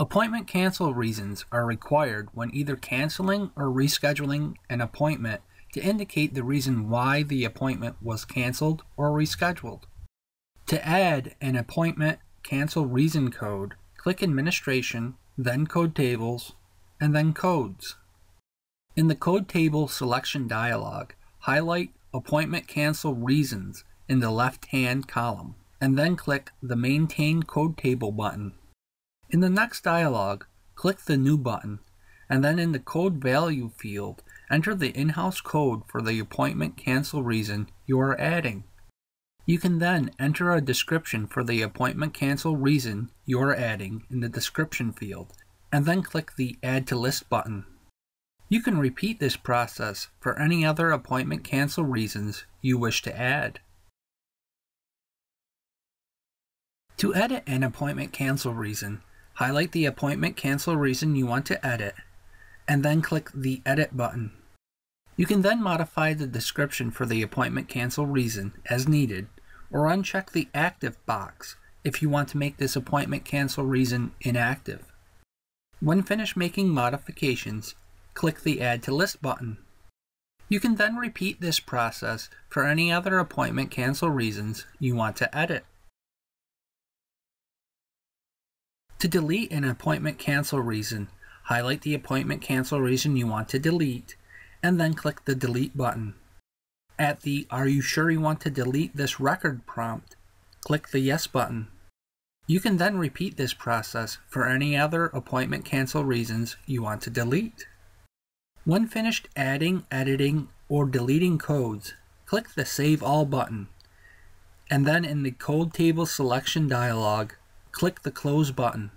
Appointment cancel reasons are required when either canceling or rescheduling an appointment to indicate the reason why the appointment was canceled or rescheduled. To add an appointment cancel reason code, click Administration, then Code Tables, and then Codes. In the Code Table selection dialog, highlight Appointment Cancel Reasons in the left-hand column, and then click the Maintain Code Table button. In the next dialog, click the New button, and then in the Code Value field, enter the in-house code for the appointment cancel reason you are adding. You can then enter a description for the appointment cancel reason you are adding in the description field, and then click the Add to List button. You can repeat this process for any other appointment cancel reasons you wish to add. To edit an appointment cancel reason, Highlight the appointment cancel reason you want to edit, and then click the Edit button. You can then modify the description for the appointment cancel reason as needed, or uncheck the Active box if you want to make this appointment cancel reason inactive. When finished making modifications, click the Add to List button. You can then repeat this process for any other appointment cancel reasons you want to edit. To delete an appointment cancel reason, highlight the appointment cancel reason you want to delete, and then click the Delete button. At the Are you sure you want to delete this record prompt, click the Yes button. You can then repeat this process for any other appointment cancel reasons you want to delete. When finished adding, editing, or deleting codes, click the Save All button, and then in the Code Table Selection dialog, click the Close button.